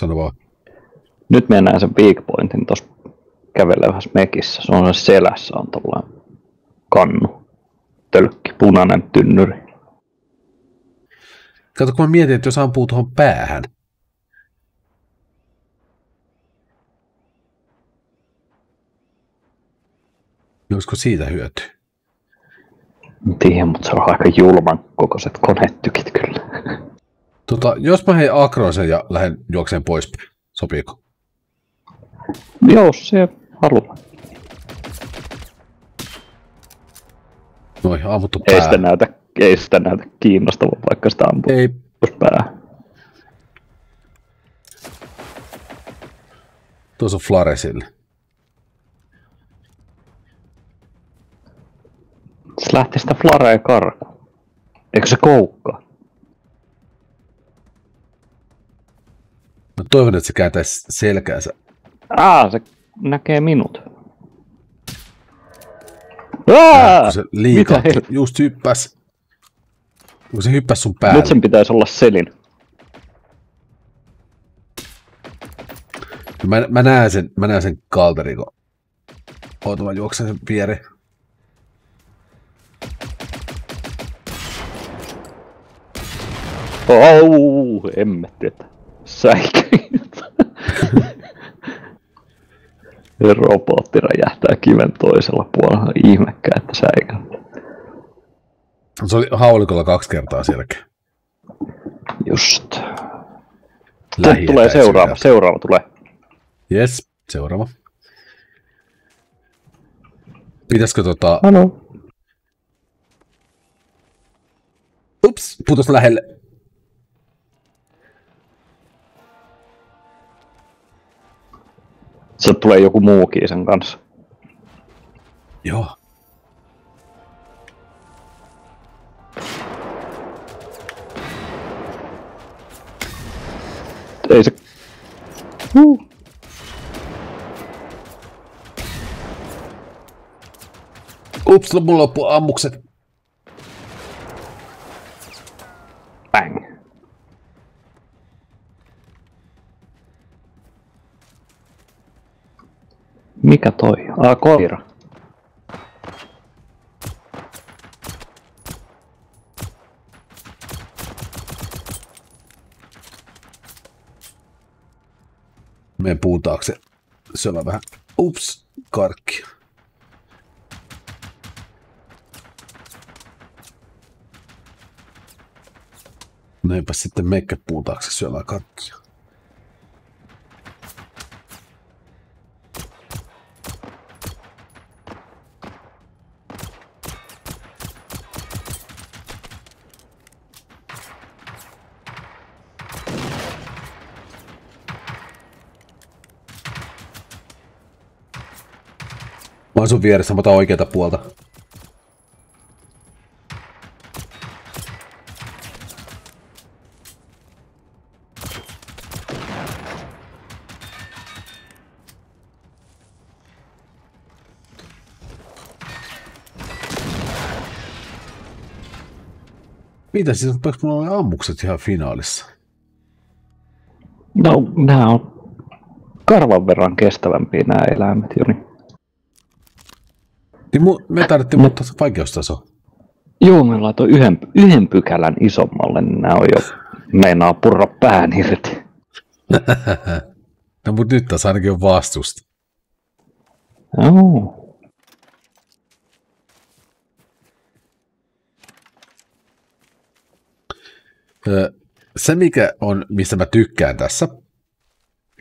Sano vaan. Nyt mä näen sen weak pointin tuossa kävelevässä mekissä. Se on se selässä on tuollainen kannu. Tölkki, punainen tynnyri. Kato, kun mä mietin, että jos ampuu tuohon päähän, niin olisiko siitä hyötyä? En tiedä, mutta se on aika julman kokoiset konettykit kyllä. Tota, jos mä hei akroisen ja lähden juokseen pois, sopiiko? Jos se haluaa. Noin, ammuttu Ei pää. sitä näytä, ei sitä näytä kiinnostavaa, vaikka sitä ampuu Ei, päähän. tuossa on flare sille. Se lähti sitä flarea karkuun. Eikö se koukkaa? Mä toivon, että se kääntäisi selkäänsä. Aa, se näkee minut. Aa, Kun se liikaa, just hyppäs. Kun se hyppäs sun päälle. Nyt sen pitäisi olla selin. Mä, mä, näen sen, mä näen sen kalterikon. Oota, mä juoksen sen viereen. Oh, emmetti, että säikäin. Robotti räjähtää kiven toisella puolella. Ihmekkä, että säikä. Se oli haulikolla kaksi kertaa selkeä. Just. Lähietäisyydeltä. tulee seuraava. Seuraava tulee. Yes, seuraava. Pitäisikö tota... Halo. Ups, putos lähelle. Se tulee joku muukin sen kanssa. Joo. Ei se... Huh. Ups, mulla loppu ammukset. Mikä toi? Ah, koira. Menen puun taakse. Se on vähän... Ups, karkki. Menenpä sitten mekkä puun taakse syömään karkkia. Mä oon sun vieressä, mä otan oikeata puolta. Mitä siis, onko mulla olla ammukset ihan finaalissa? No, nämä on karvan verran kestävämpiä nämä eläimet, Joni. Niin mu- me tarvittiin muuttaa se vaikeustaso. Joo, me laitoin yhden, yhden pykälän isommalle, niin nämä on jo meinaa purra pään irti. no mut nyt taas ainakin on vastusta. Joo. Se mikä on, mistä mä tykkään tässä,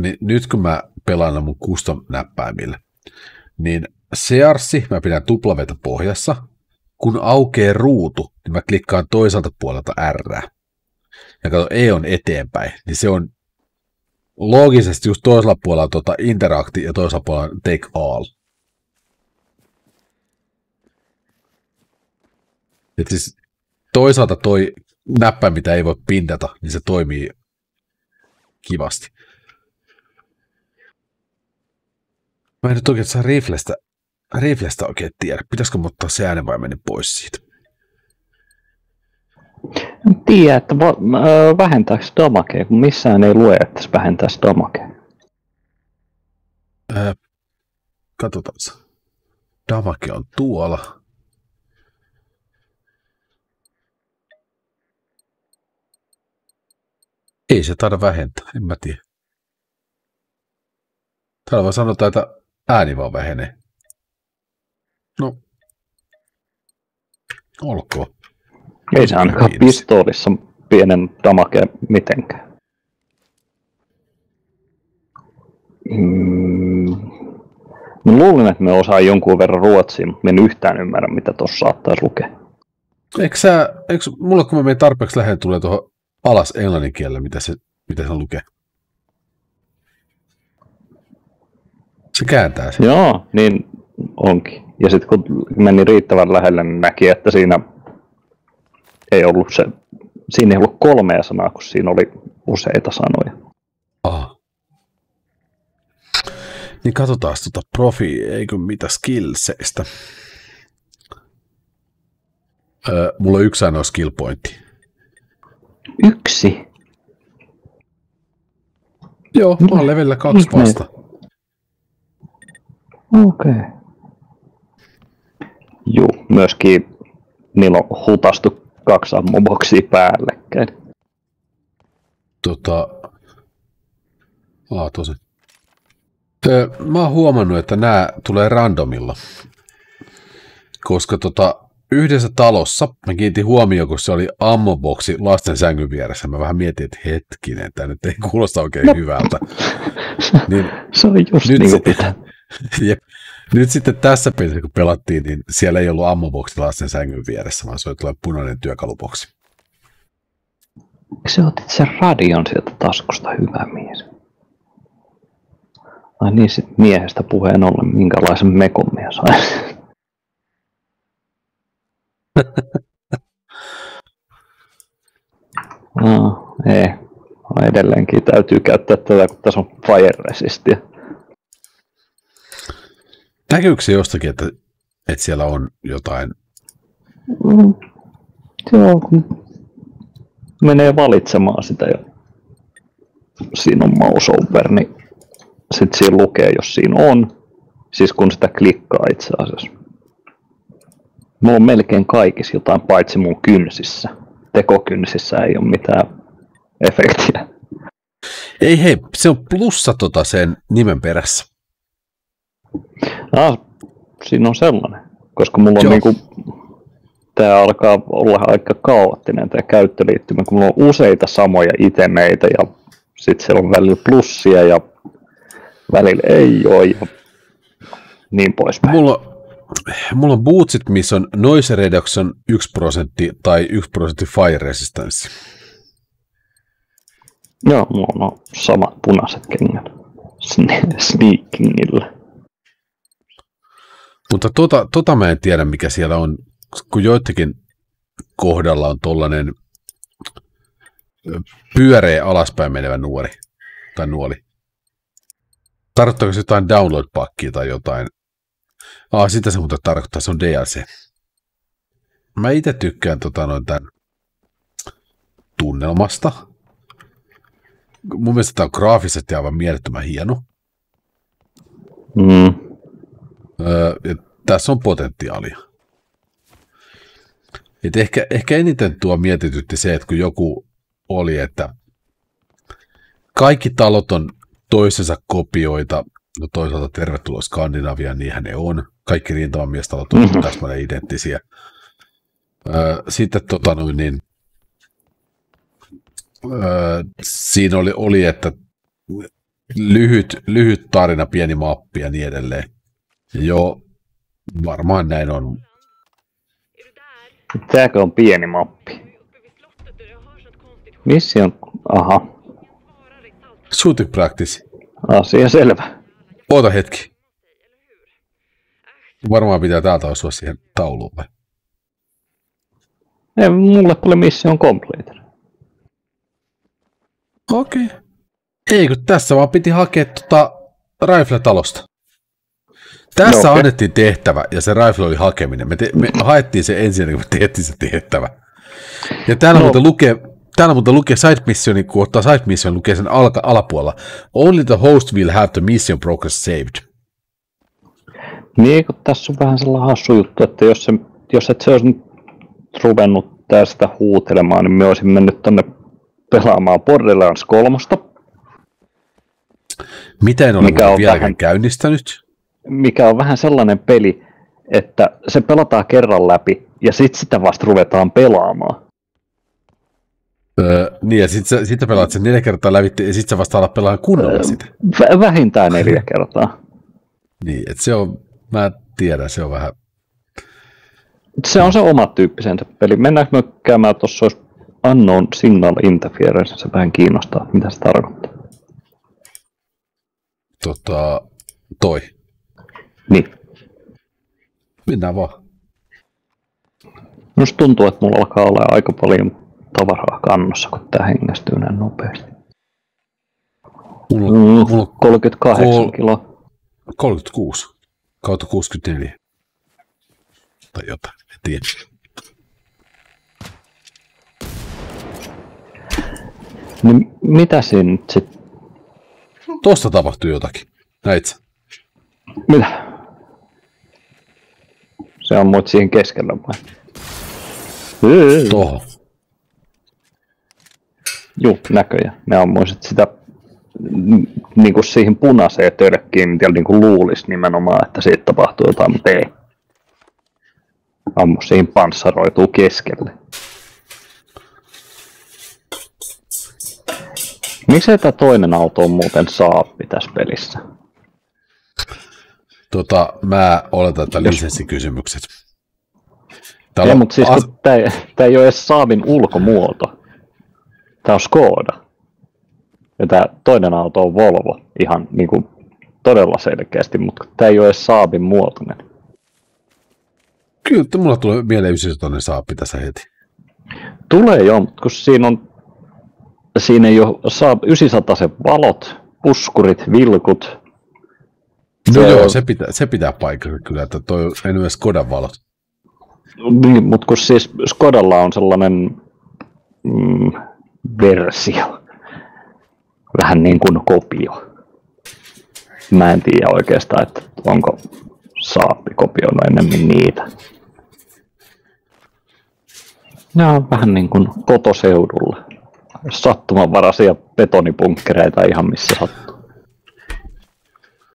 niin nyt kun mä pelaan mun custom näppäimillä, niin searssi mä pidän tuplavetä pohjassa, kun aukeaa ruutu, niin mä klikkaan toiselta puolelta R. Ja kato, E on eteenpäin, niin se on loogisesti just toisella puolella tuota interakti ja toisella puolella take all. Et siis toisaalta toi näppäin, mitä ei voi pindata, niin se toimii kivasti. Mä en nyt oikein saa riflestä, riflestä oikein tiedä. Pitäisikö mä ottaa se äänenvaimeni pois siitä? En tiedä, että va- vähentääkö se damakea, kun missään ei lue, että se vähentäisi damakea. Ää, katsotaan. Damake on tuolla. Ei se taida vähentää, en mä tiedä. Täällä vaan sanotaan, että ääni vaan vähenee. No, olkoon. Ei se ainakaan pistoolissa pienen damakea mitenkään. Mm. Mä luulen, että me osaa jonkun verran ruotsia, mutta en yhtään ymmärrä, mitä tuossa saattaisi lukea. Eikö sä, eikö, mulla kun mä menen tarpeeksi lähelle, tulee tuohon alas englannin kielellä, mitä se, mitä se lukee? Se kääntää sen. Joo, niin onkin. Ja sitten kun meni riittävän lähelle, niin näki, että siinä ei ollut se, siinä ei ollut kolmea sanaa, kun siinä oli useita sanoja. Aha. Niin katsotaan tuota profi, eikö mitä skillseistä. Öö, mulla on yksi ainoa skill pointti. Yksi. Joo, mä oon levelillä kaksi vasta. Okei. Okay. Myöskin niillä on hutastu kaksi ammuboksia päällekkäin. Tota... Aa, tosi. Öö, mä oon huomannut, että nämä tulee randomilla. Koska tota, yhdessä talossa mä kiinnitin huomioon, kun se oli ammoboksi lasten sängyn vieressä. Mä vähän mietin, että hetkinen, tämä nyt ei kuulosta oikein no. hyvältä. Niin, Se on just Nyt niin kuin pitää. jep. Nyt sitten tässä pelissä, kun pelattiin, niin siellä ei ollut ammoboksi lasten sängyn vieressä, vaan se oli tällainen punainen työkaluboksi. Se otit sen radion sieltä taskusta, hyvä mies. Ai niin, sit miehestä puheen ollen, minkälaisen mekon mies sai. no, ei. Edelleenkin täytyy käyttää tätä, kun tässä on fire resistia. Näkyykö se jostakin, että, että siellä on jotain? Mm. Joo, kun menee valitsemaan sitä ja siinä on mouse over, niin sitten siinä lukee, jos siinä on. Siis kun sitä klikkaa itse asiassa. Mulla on melkein kaikissa jotain paitsi mun kynsissä. Tekokynsissä ei ole mitään efektiä. Ei hei, se on plussa tota sen nimen perässä. Ah, siinä on sellainen. Koska mulla on Joo. niinku, tää alkaa olla aika kaoottinen tää käyttöliittymä, kun mulla on useita samoja itemeitä ja sit siellä on välillä plussia ja välillä ei oo ja niin poispäin. Mulla, mulla on bootsit, missä on noise reduction 1 prosentti tai 1 prosentti fire resistance. Joo, mulla on samat punaiset kengät. Sne- Sneakingillä. Mutta tota, tota mä en tiedä, mikä siellä on, kun joidenkin kohdalla on tollanen ö, pyöreä alaspäin menevä nuori tai nuoli. Tarkoittaako se jotain download-pakkia tai jotain? Ah, sitä se muuten tarkoittaa, se on DLC. Mä itse tykkään tota noin tämän tunnelmasta. Mun mielestä tämä on graafisesti aivan mielettömän hieno. Mm. Öö, tässä on potentiaalia. Et ehkä, ehkä eniten tuo mietitytti se, että kun joku oli, että kaikki talot on toisensa kopioita, no toisaalta tervetuloa Skandinaviaan, niinhän ne on. Kaikki rintamamiestalot on Mhm. täsmälleen identtisiä. Öö, sitten tota noin, niin, öö, siinä oli, oli, että lyhyt, lyhyt tarina, pieni mappi ja niin edelleen. Joo, varmaan näin on. Tääkö on pieni mappi? Missi on... Aha, Shooting practice. asia selvä. Oota hetki. Varmaan pitää täältä osua siihen tauluun vai? Ei, mulle tuli mission complete. Okei. Okay. Ei kun tässä vaan piti hakea tota rifle-talosta. Tässä No, okei. annettiin tehtävä ja se rifle oli hakeminen. Me, te, me haettiin se ensin, kun me tehtiin se tehtävä. Ja täällä no. muuten lukee, täällä muuten lukee side mission, kun ottaa side mission, lukee sen alka, alapuolella. Only the host will have the mission progress saved. Niin, kun tässä on vähän sellainen hassu juttu, että jos, se, jos et se olisi nyt ruvennut tästä huutelemaan, niin me olisin mennyt tonne pelaamaan Borderlands 3. Mitä en ole mikä on vieläkään vähän, käynnistänyt? Mikä on vähän sellainen peli, että se pelataan kerran läpi ja sitten sitä vasta ruvetaan pelaamaan. Öö, niin, ja sitten sit sä pelaat sen neljä kertaa läpi, ja sitten sä vasta alat pelaamaan kunnolla öö, sitä. vähintään neljä kertaa. niin, että se on, mä tiedän, se on vähän... Se on se oma tyyppisensä peli. Mennäänkö me käymään tuossa, olisi unknown signal interference, se vähän kiinnostaa, mitä se tarkoittaa. Tota, toi. Niin. Mennään vaan. Minusta tuntuu, että mulla alkaa olla aika paljon tavaraa kannossa, kun tämä hengästyy näin nopeasti. Mulla, mm, mulla 38 kol- kiloa. 36 kautta 64. Tai jotain, en tiedä. Niin mitä siinä nyt sitten? Tuosta tapahtui jotakin. Näit? Mitä? Se on muut siihen keskellä vai? Tuohon. Juu, näköjään. Ne ammuisit sitä niin kuin siihen punaiseen tölkkiin, mitä niin kuin luulisi nimenomaan, että siitä tapahtuu jotain, mutta ei. Ammu siihen panssaroituu keskelle. Miksi tämä toinen auto on muuten saappi tässä pelissä? Tota, mä oletan, että lisenssikysymykset. Täällä ei, mutta siis as... tämä ei, ei ole edes Saabin ulkomuoto. Tämä on Skoda. Ja tämä toinen auto on Volvo ihan niin kuin, todella selkeästi, mutta tämä ei ole edes Saabin muotoinen. Kyllä, mulla tulee mieleen 900 Saabi tässä heti. Tulee jo, mutta kun siinä on siinä ei ole Saab 900 valot, puskurit, vilkut. No se joo, on... se pitää, se pitää paikkaa kyllä, että toi ei myös Skodan valot. Niin, mutta kun siis Skodalla on sellainen mm, versio, vähän niin kuin kopio. Mä en tiedä oikeastaan, että onko Saappi kopioinut enemmän niitä. Nämä on vähän niin kuin kotoseudulla sattumanvaraisia betonipunkkereita ihan missä sattuu.